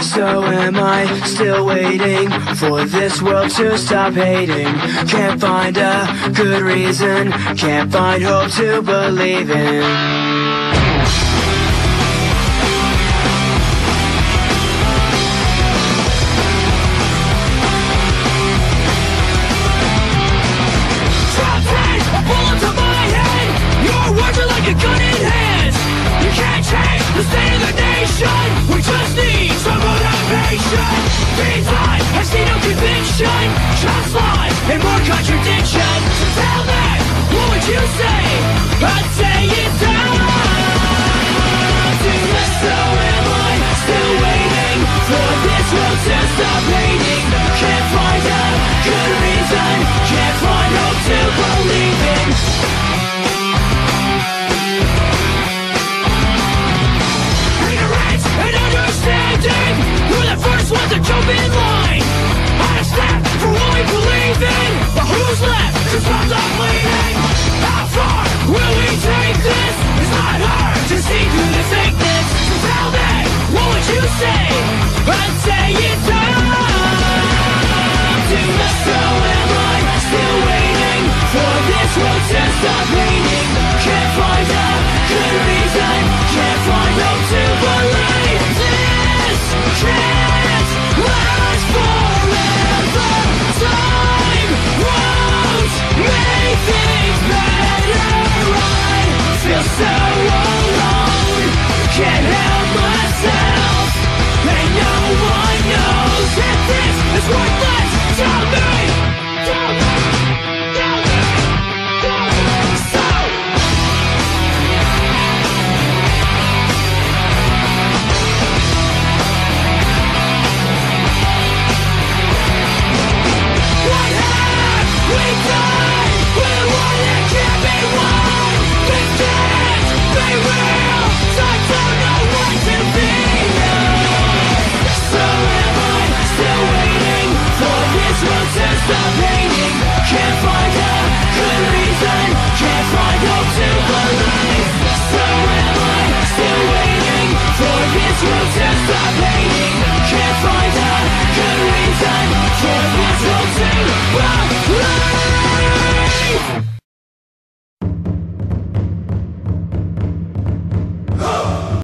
So am I still waiting for this world to stop hating? Can't find a good reason, can't find hope to believe in. destruction These no conviction Just lies and more contradiction So tell me, what would you say? I'd say it's